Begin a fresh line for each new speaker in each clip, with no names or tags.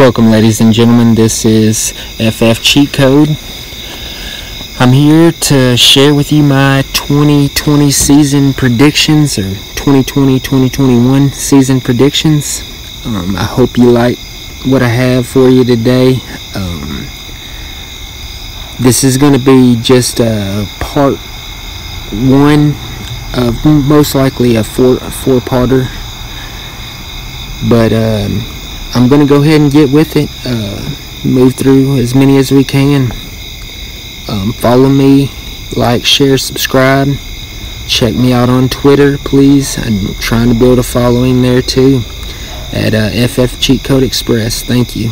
Welcome, ladies and gentlemen. This is FF Cheat Code. I'm here to share with you my 2020 season predictions or 2020 2021 season predictions. Um, I hope you like what I have for you today. Um, this is going to be just a part one of most likely a four a four parter, but. Um, I'm going to go ahead and get with it. Uh, move through as many as we can. Um, follow me, like, share, subscribe. Check me out on Twitter, please. I'm trying to build a following there too at uh, FF Cheat Code Express. Thank you.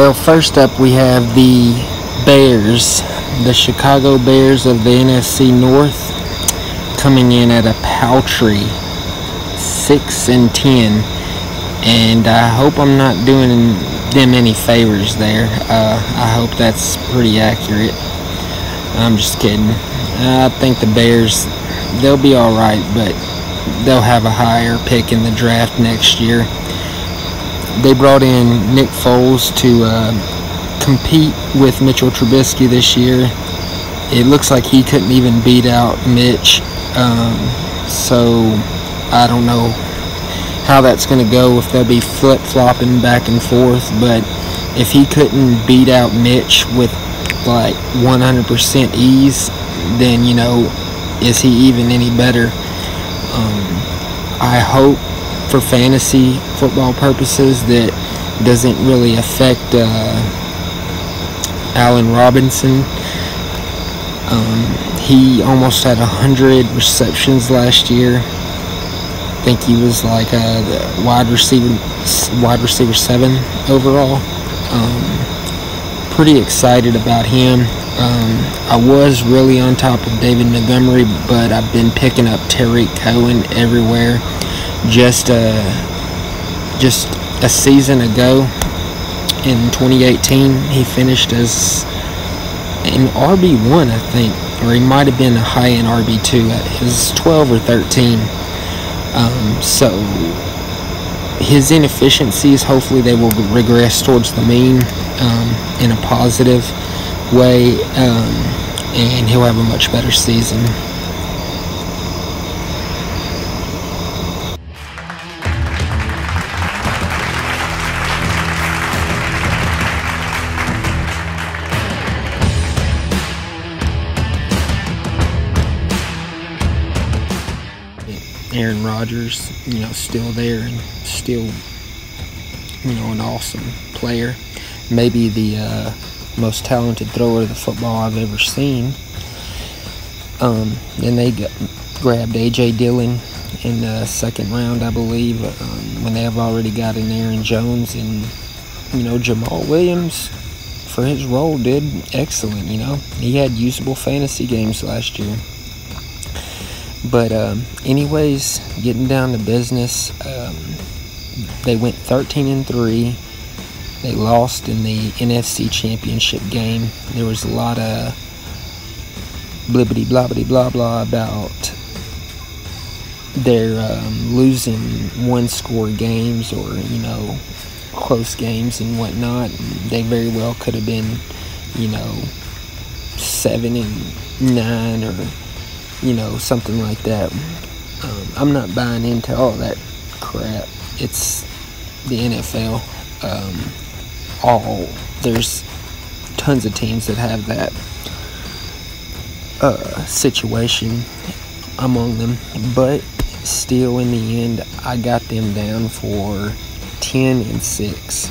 Well, first up we have the Bears, the Chicago Bears of the NFC North, coming in at a paltry six and ten, and I hope I'm not doing them any favors there. Uh, I hope that's pretty accurate. I'm just kidding. I think the Bears, they'll be all right, but they'll have a higher pick in the draft next year they brought in Nick Foles to uh, compete with Mitchell Trubisky this year. It looks like he couldn't even beat out Mitch. Um, so I don't know how that's going to go, if they'll be flip flopping back and forth. But if he couldn't beat out Mitch with like 100% ease, then, you know, is he even any better? Um, I hope for fantasy football purposes that doesn't really affect uh, Allen Robinson. Um, he almost had 100 receptions last year. I think he was like a wide receiver, wide receiver seven overall. Um, pretty excited about him. Um, I was really on top of David Montgomery, but I've been picking up Tarik Cohen everywhere just uh, just a season ago in 2018 he finished as an RB1 I think or he might have been a high end RB2 at his 12 or 13 um, so his inefficiencies hopefully they will regress towards the mean um, in a positive way um, and he'll have a much better season Aaron Rodgers, you know, still there and still, you know, an awesome player. Maybe the uh, most talented thrower of the football I've ever seen. Um, and they got, grabbed A.J. Dillon in the second round, I believe, um, when they have already got an Aaron Jones. And, you know, Jamaal Williams, for his role, did excellent, you know. He had usable fantasy games last year. But um, anyways, getting down to business, um, they went 13 and three. They lost in the NFC Championship game. There was a lot of blibbity blobbity blah blah about their um, losing one score games or you know close games and whatnot. They very well could have been, you know, seven and nine or you know, something like that. Um, I'm not buying into all that crap. It's the NFL. Um, all there's tons of teams that have that uh, situation among them, but still, in the end, I got them down for ten and six.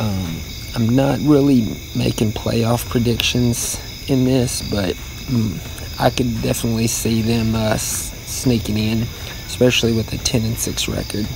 Um, I'm not really making playoff predictions in this, but mm, I could definitely see them uh, sneaking in, especially with a 10 and 6 record.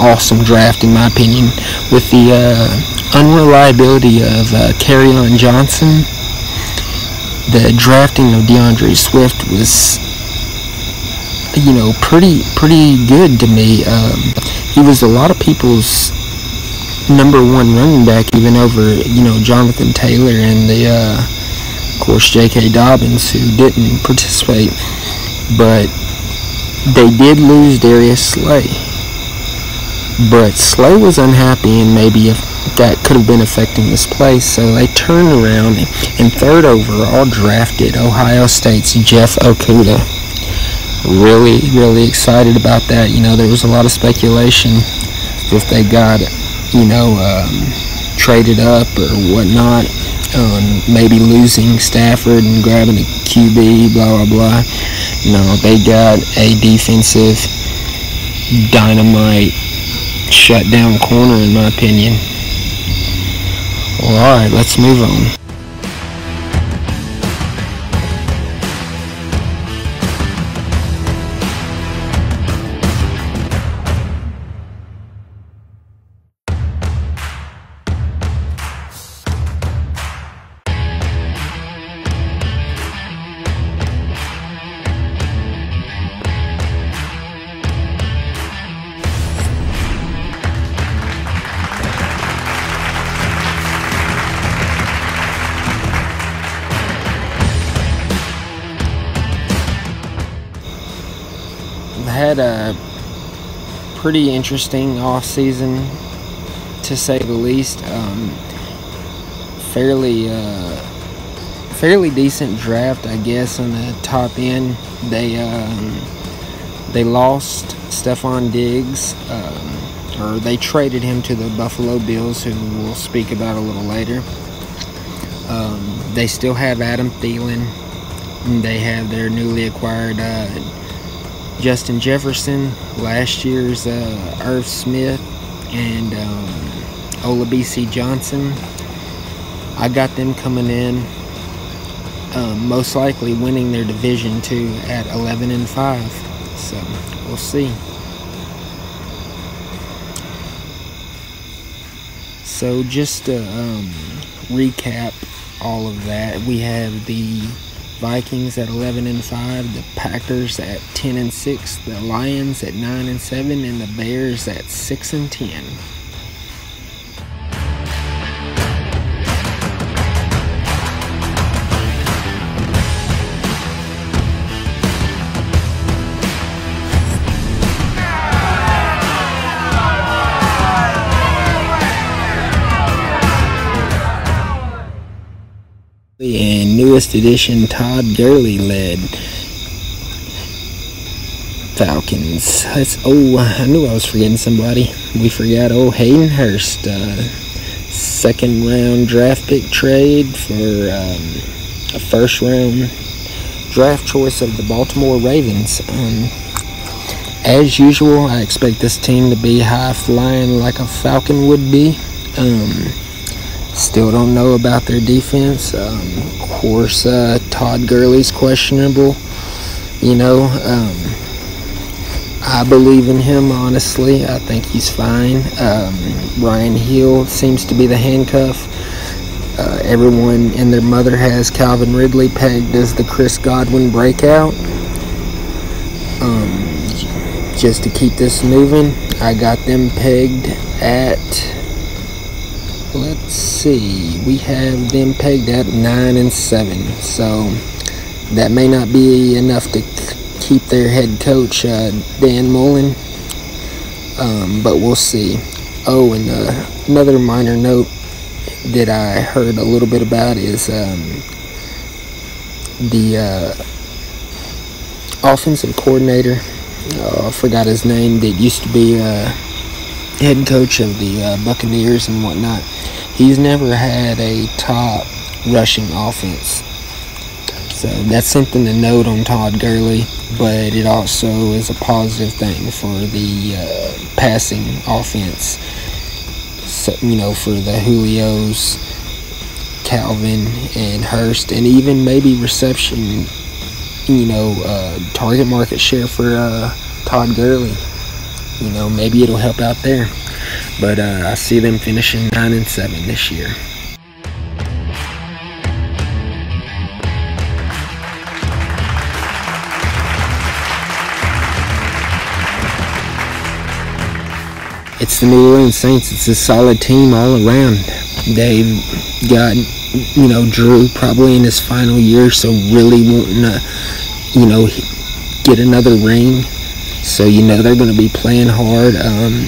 Awesome draft in my opinion. With the uh, unreliability of uh, on Johnson, the drafting of D'Andre Swift was, you know, pretty pretty good to me. Um, he was a lot of people's number one running back, even over you know Jonathan Taylor and the, uh, of course, J.K. Dobbins, who didn't participate, but they did lose Darius Slay but Slay was unhappy and maybe that could have been affecting his place, so they turned around and third overall drafted Ohio State's Jeff Okudah. Really, really excited about that. You know, there was a lot of speculation if they got, you know, um, traded up or whatnot. Um, maybe losing Stafford and grabbing a QB, blah, blah, blah. No, they got a defensive dynamite shut down corner in my opinion. Well, alright, let's move on. Had a pretty interesting off season, to say the least. Um, fairly, uh, fairly decent draft, I guess, on the top end. They um, they lost Stefon Diggs, um, or they traded him to the Buffalo Bills, who we'll speak about a little later. Um, they still have Adam Thielen. And they have their newly acquired uh, Justin Jefferson, last year's uh, Irv Smith, and um, Bisi Johnson. I got them coming in, um, most likely winning their division too at 11 and 5. So we'll see. So just to um, recap all of that, we have the Vikings at 11 and 5, the Packers at 10 and 6, the Lions at 9 and 7, and the Bears at 6 and 10. Newest edition Todd Gurley led Falcons. That's, oh, I knew I was forgetting somebody. We forgot old Hayden Hurst, uh, second round draft pick trade for um, a first round draft choice of the Baltimore Ravens. Um, as usual, I expect this team to be high flying like a Falcon would be. Um, Still don't know about their defense. Um, of course, uh, Todd Gurley's questionable. You know, um, I believe in him, honestly. I think he's fine. Um, Brian Hill seems to be the handcuff. Uh, everyone and their mother has Calvin Ridley pegged as the Chris Godwin breakout. Um, just to keep this moving, I got them pegged at let's see. We have them pegged at nine and seven so that may not be enough to keep their head coach uh, Dan Mullen. Um, but we'll see. Oh and uh, another minor note that I heard a little bit about is um, the uh, offensive coordinator. Oh, I forgot his name, that used to be uh, head coach of the uh, Buccaneers and whatnot. He's never had a top rushing offense. So that's something to note on Todd Gurley, but it also is a positive thing for the uh, passing offense. So, you know, for the Julios, Calvin, and Hurst, and even maybe reception you know, uh, target market share for uh, Todd Gurley. You know, maybe it'll help out there. But uh, I see them finishing nine and seven this year. It's the New Orleans Saints. It's a solid team all around. They've got, you know, Drew probably in his final year, so really wanting to you know, get another ring. So you know they're going to be playing hard. Um,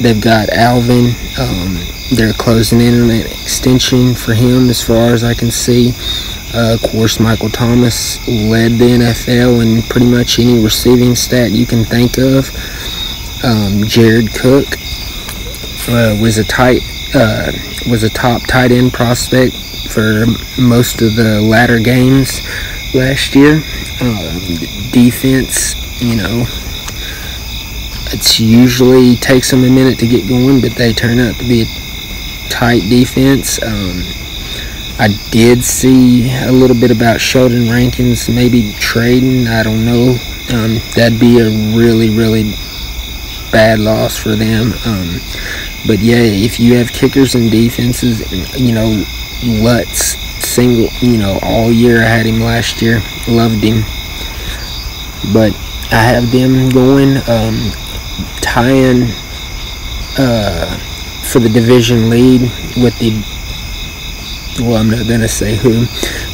they've got Alvin. Um, they're closing in on an extension for him, as far as I can see. Uh, of course, Michael Thomas led the NFL in pretty much any receiving stat you can think of. Um, Jared Cook uh, was a tight uh, was a top tight end prospect for most of the latter games last year. Um, defense, you know, it's usually takes them a minute to get going, but they turn out to be a tight defense. Um, I did see a little bit about Sheldon Rankins maybe trading. I don't know. Um, that'd be a really, really bad loss for them. Um, but yeah, if you have kickers and defenses, you know, Lutz single, you know, all year. I had him last year. Loved him. But I have them going, um, tie-in uh, for the division lead with the well I'm not gonna say who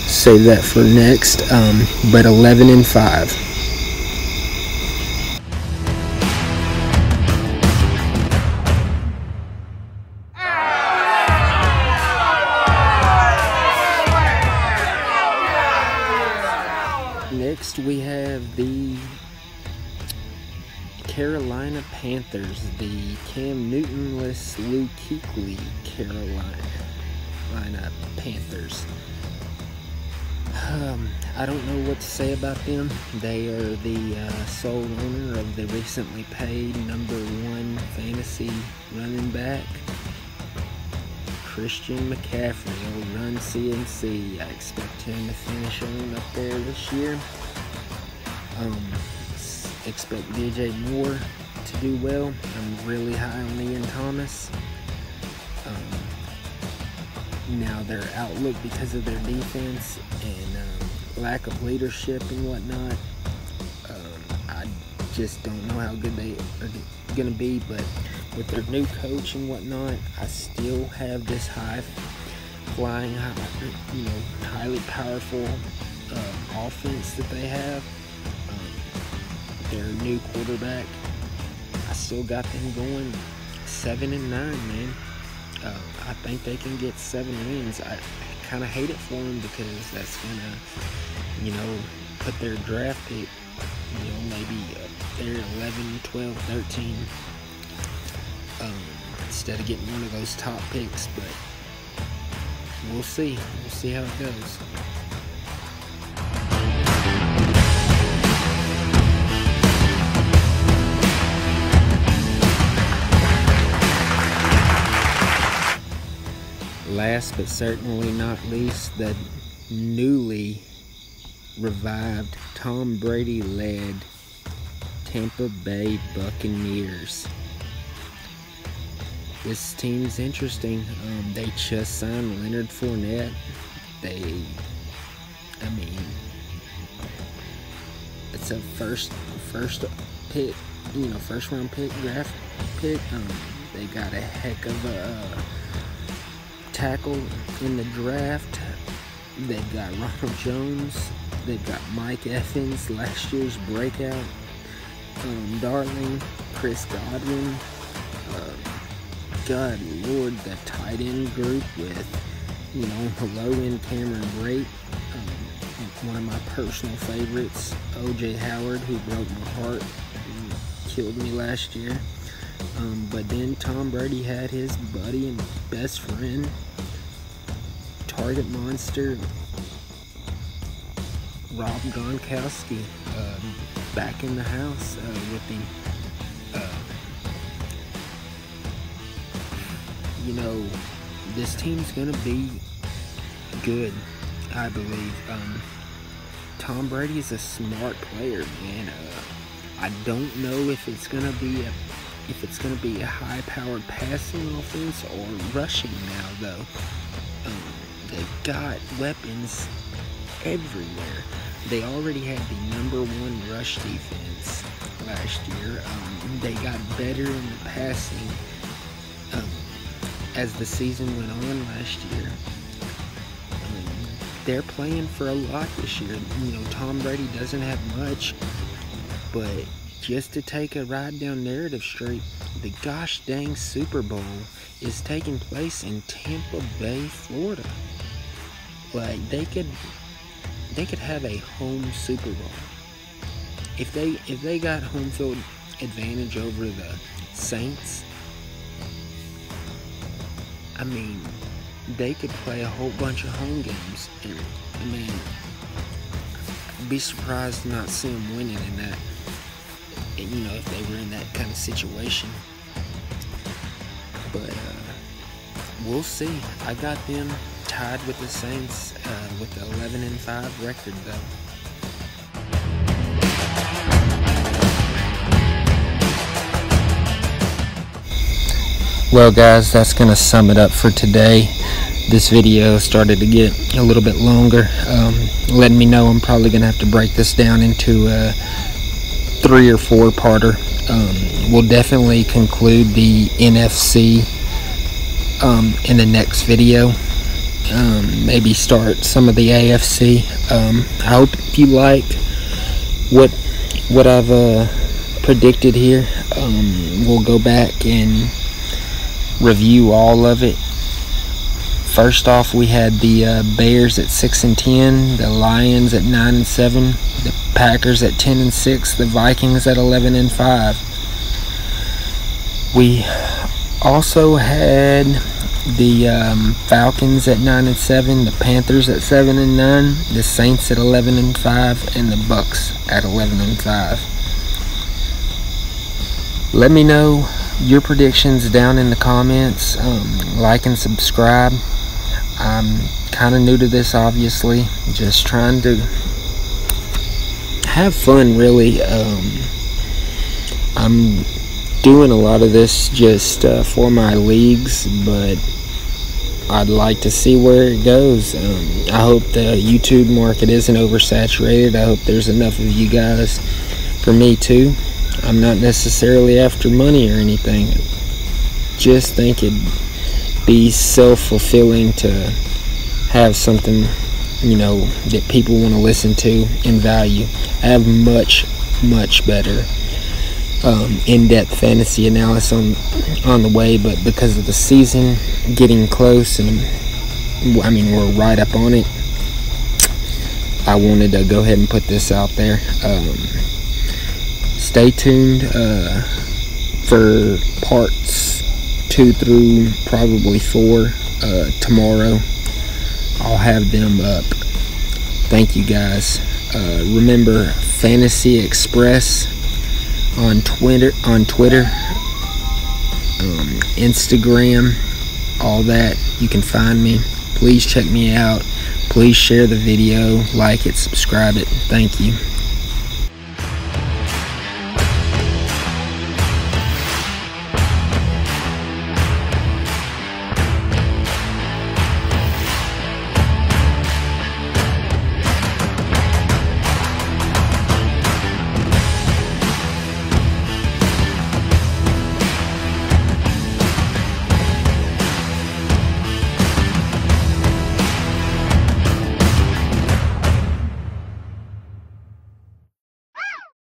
save that for next um, but 11 and 5 Carolina Panthers, the Cam Newtonless Luke Kuechly Carolina Panthers. Um, I don't know what to say about them. They are the uh, sole owner of the recently paid number one fantasy running back, Christian McCaffrey will run CNC. I expect him to finish on up there this year. Um, expect DJ Moore to do well. I'm really high on Ian Thomas. Um, now their outlook because of their defense and um, lack of leadership and whatnot, um, I just don't know how good they are going to be, but with their new coach and whatnot, I still have this high flying, high, you know, highly powerful uh, offense that they have. Um, their new quarterback, still got them going seven and nine, man. Uh, I think they can get seven wins. I, I kind of hate it for them because that's gonna, you know, put their draft pick, you know, maybe uh, they're 11, 12, 13 um, instead of getting one of those top picks. But we'll see. We'll see how it goes. Last but certainly not least, the newly revived Tom Brady led Tampa Bay Buccaneers this team's interesting. Um, they just signed Leonard Fournette. They, I mean, it's a first first pick, you know, first round pick, draft pick. Um, they got a heck of a uh, tackle in the draft. They've got Ronald Jones. They've got Mike Evans, last year's breakout. Um, Darling, Chris Godwin. Uh, God Lord, the tight end group with, you know, the low end Cameron Brate, um, one of my personal favorites, OJ Howard, who broke my heart killed me last year. Um, but then Tom Brady had his buddy and best friend, target monster, Rob Gronkowski, uh, back in the house uh, with him. Uh, you know, this team's gonna be good, I believe. Um, Tom Brady is a smart player, man. Uh, I don't know if it's gonna be a if it's gonna be a high-powered passing offense or rushing now, though. Um, they've got weapons everywhere. They already had the number one rush defense last year. Um, they got better in the passing um, as the season went on last year. Um, they're playing for a lot this year. You know, Tom Brady doesn't have much, but just to take a ride down Narrative Street, the gosh dang Super Bowl is taking place in Tampa Bay, Florida. Like they could they could have a home Super Bowl. If they if they got home field advantage over the Saints, I mean, they could play a whole bunch of home games. And I mean, be surprised to not see them winning in that. You know, if they were in that kind of situation. But uh, we'll see. I got them tied with the Saints uh, with the 11 and 5 record, though. Well, guys, that's going to sum it up for today. This video started to get a little bit longer. Um, letting me know I'm probably going to have to break this down into a three or four parter. Um, we'll definitely conclude the NFC um, in the next video um, maybe start some of the AFC. Um, I hope you liked what what I've uh, predicted here. Um, we'll go back and review all of it. First off, we had the uh, Bears at six and ten, the Lions at nine and seven, the Packers at ten and six, the Vikings at eleven and five. We also had the um, Falcons at nine and seven, the Panthers at seven and nine, the Saints at eleven and five, and the Bucks at eleven and five. Let me know your predictions down in the comments. Um, like and subscribe. I'm kind of new to this, obviously. Just trying to have fun, really. Um, I'm doing a lot of this just uh, for my leagues, but I'd like to see where it goes. Um, I hope the YouTube market isn't oversaturated. I hope there's enough of you guys for me too. I'm not necessarily after money or anything. Just think it'd be self-fulfilling to have something, you know, that people want to listen to and value. I have much, much better um, in-depth fantasy analysis on on the way, but because of the season getting close and I mean we're right up on it, I wanted to go ahead and put this out there. Um, stay tuned uh, for parts two through probably four uh, tomorrow. I'll have them up. Thank you guys. Uh, remember Fantasy Express on Twitter, on Twitter, um, Instagram, all that. You can find me. Please check me out. Please share the video, like it, subscribe it. Thank you.